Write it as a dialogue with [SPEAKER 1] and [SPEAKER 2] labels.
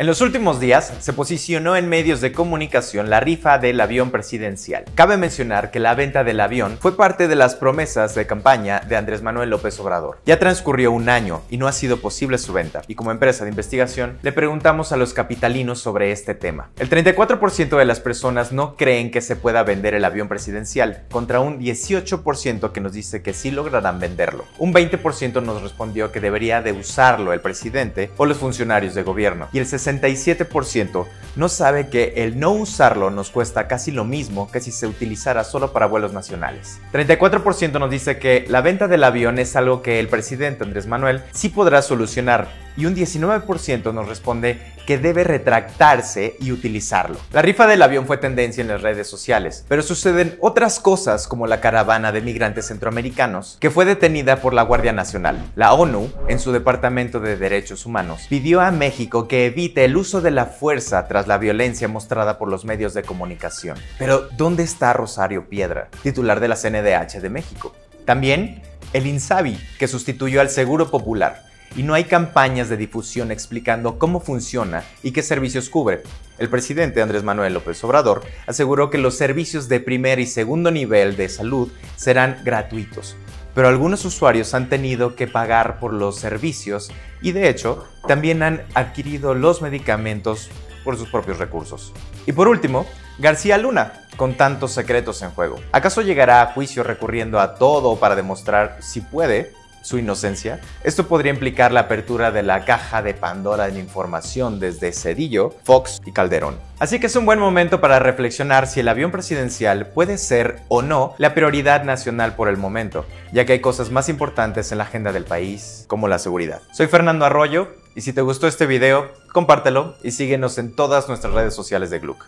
[SPEAKER 1] En los últimos días se posicionó en medios de comunicación la rifa del avión presidencial. Cabe mencionar que la venta del avión fue parte de las promesas de campaña de Andrés Manuel López Obrador. Ya transcurrió un año y no ha sido posible su venta, y como empresa de investigación le preguntamos a los capitalinos sobre este tema. El 34% de las personas no creen que se pueda vender el avión presidencial, contra un 18% que nos dice que sí lograrán venderlo. Un 20% nos respondió que debería de usarlo el presidente o los funcionarios de gobierno, y el 67% no sabe que el no usarlo nos cuesta casi lo mismo que si se utilizara solo para vuelos nacionales. 34% nos dice que la venta del avión es algo que el presidente Andrés Manuel sí podrá solucionar y un 19% nos responde que debe retractarse y utilizarlo. La rifa del avión fue tendencia en las redes sociales, pero suceden otras cosas como la caravana de migrantes centroamericanos que fue detenida por la Guardia Nacional. La ONU, en su Departamento de Derechos Humanos, pidió a México que evite el uso de la fuerza tras la violencia mostrada por los medios de comunicación. Pero, ¿dónde está Rosario Piedra, titular de la CNDH de México? También el INSABI, que sustituyó al Seguro Popular y no hay campañas de difusión explicando cómo funciona y qué servicios cubre. El presidente Andrés Manuel López Obrador aseguró que los servicios de primer y segundo nivel de salud serán gratuitos, pero algunos usuarios han tenido que pagar por los servicios y de hecho también han adquirido los medicamentos por sus propios recursos. Y por último, García Luna, con tantos secretos en juego. ¿Acaso llegará a juicio recurriendo a todo para demostrar si puede su inocencia, esto podría implicar la apertura de la caja de Pandora de información desde Cedillo, Fox y Calderón. Así que es un buen momento para reflexionar si el avión presidencial puede ser o no la prioridad nacional por el momento, ya que hay cosas más importantes en la agenda del país, como la seguridad. Soy Fernando Arroyo y si te gustó este video, compártelo y síguenos en todas nuestras redes sociales de Gluck.